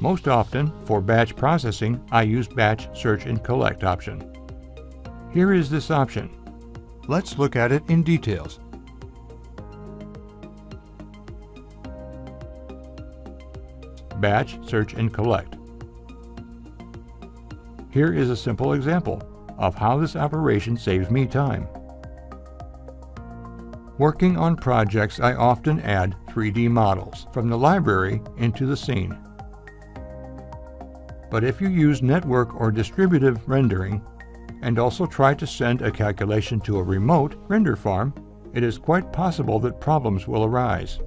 Most often, for batch processing, I use Batch Search and Collect option. Here is this option. Let's look at it in details. Batch, Search, and Collect. Here is a simple example of how this operation saves me time. Working on projects, I often add 3D models from the library into the scene. But if you use network or distributive rendering, and also try to send a calculation to a remote render farm, it is quite possible that problems will arise.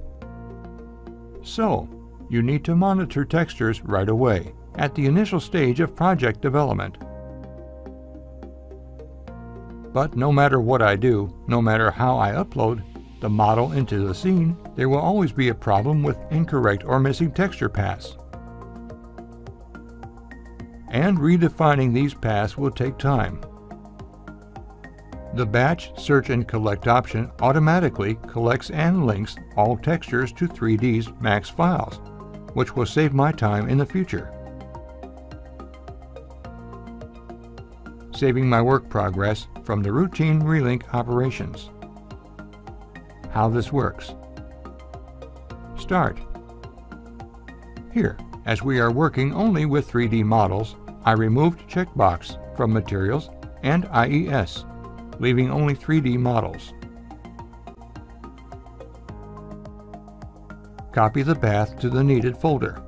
So, you need to monitor textures right away, at the initial stage of project development. But no matter what I do, no matter how I upload the model into the scene, there will always be a problem with incorrect or missing texture paths. And redefining these paths will take time. The Batch, Search, and Collect option automatically collects and links all textures to 3ds Max files, which will save my time in the future. Saving my work progress from the routine relink operations. How this works. Start. Here, as we are working only with 3D models, I removed checkbox from Materials and IES, leaving only 3D models. Copy the path to the needed folder.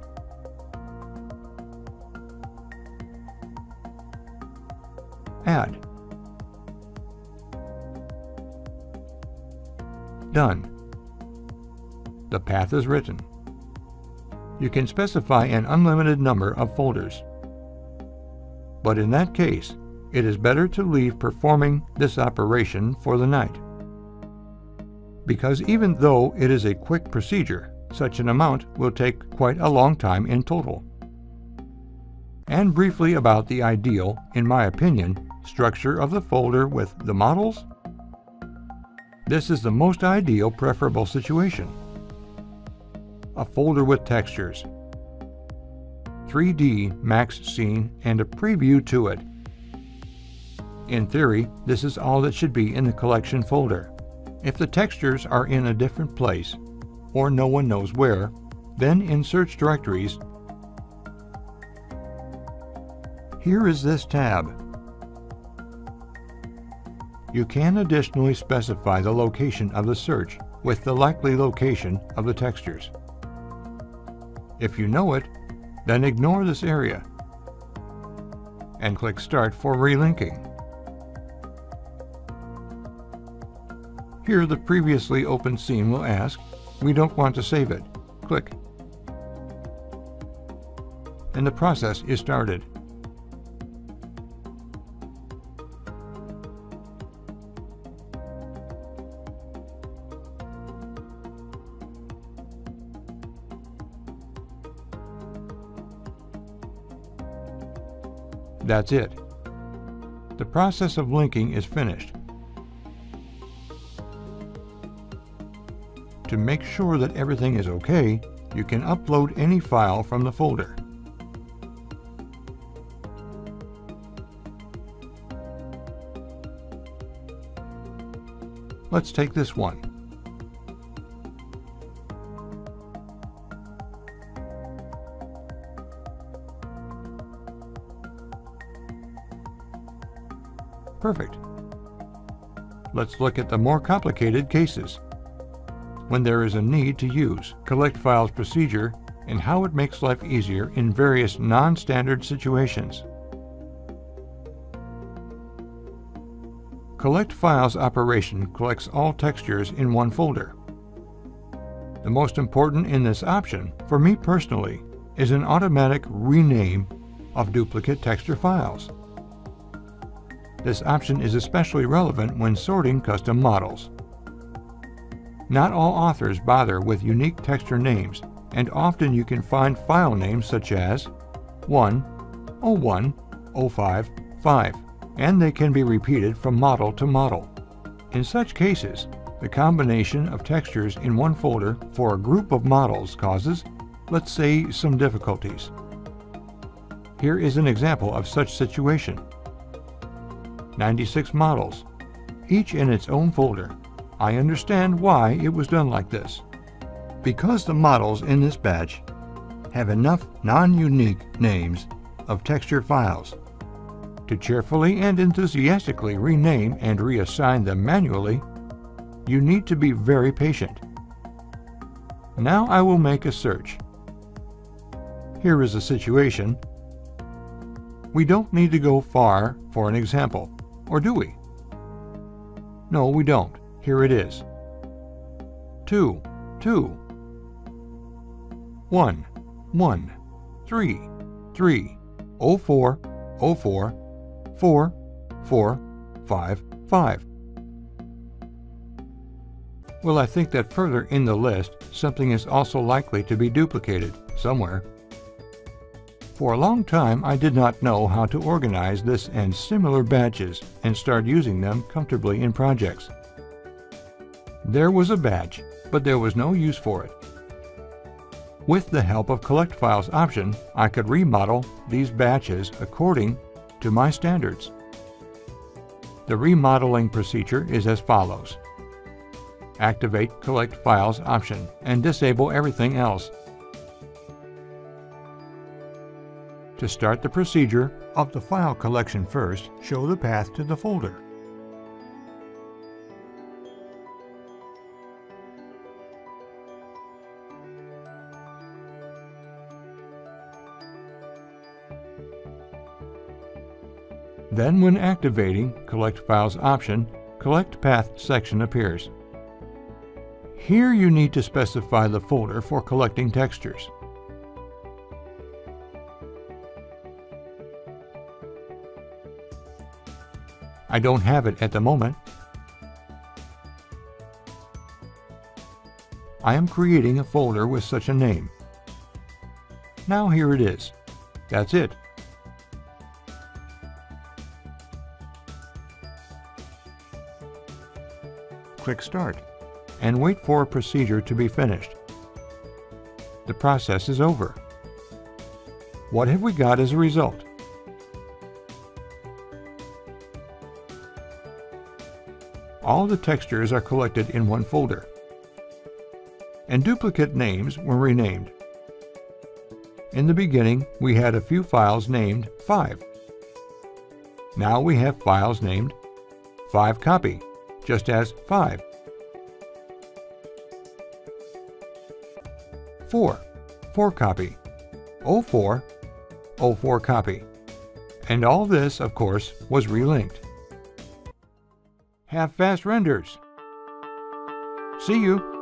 Add. Done. The path is written. You can specify an unlimited number of folders. But in that case, it is better to leave performing this operation for the night. Because even though it is a quick procedure, such an amount will take quite a long time in total. And briefly about the ideal, in my opinion, structure of the folder with the models. This is the most ideal preferable situation. A folder with textures, 3D max scene, and a preview to it. In theory, this is all that should be in the collection folder. If the textures are in a different place, or no one knows where, then in search directories, here is this tab. You can additionally specify the location of the search with the likely location of the textures. If you know it, then ignore this area and click Start for relinking. Here the previously opened scene will ask, we don't want to save it. Click. And the process is started. That's it. The process of linking is finished. To make sure that everything is okay, you can upload any file from the folder. Let's take this one. Perfect. Let's look at the more complicated cases when there is a need to use collect files procedure and how it makes life easier in various non-standard situations. Collect files operation collects all textures in one folder. The most important in this option, for me personally, is an automatic rename of duplicate texture files. This option is especially relevant when sorting custom models. Not all authors bother with unique texture names, and often you can find file names such as 1, 01, 05, 5, and they can be repeated from model to model. In such cases, the combination of textures in one folder for a group of models causes, let's say, some difficulties. Here is an example of such situation. 96 models, each in its own folder. I understand why it was done like this. Because the models in this batch have enough non-unique names of texture files to cheerfully and enthusiastically rename and reassign them manually, you need to be very patient. Now I will make a search. Here is a situation. We don't need to go far for an example, or do we? No, we don't. Here it is. 2, 2, 1, 1, 3, 3, 04, 04, 4, 4, 5, 5. Well, I think that further in the list, something is also likely to be duplicated somewhere. For a long time, I did not know how to organize this and similar batches and start using them comfortably in projects. There was a batch, but there was no use for it. With the help of Collect Files option, I could remodel these batches according to my standards. The remodeling procedure is as follows. Activate Collect Files option and disable everything else. To start the procedure of the file collection first, show the path to the folder. Then when activating Collect Files option, Collect Path section appears. Here you need to specify the folder for collecting textures. I don't have it at the moment. I am creating a folder with such a name. Now here it is. That's it. click Start and wait for a procedure to be finished. The process is over. What have we got as a result? All the textures are collected in one folder, and duplicate names were renamed. In the beginning, we had a few files named 5. Now we have files named 5 copy just as 5. 4. 4 copy. 04. 04 copy. And all this, of course, was relinked. Have fast renders. See you!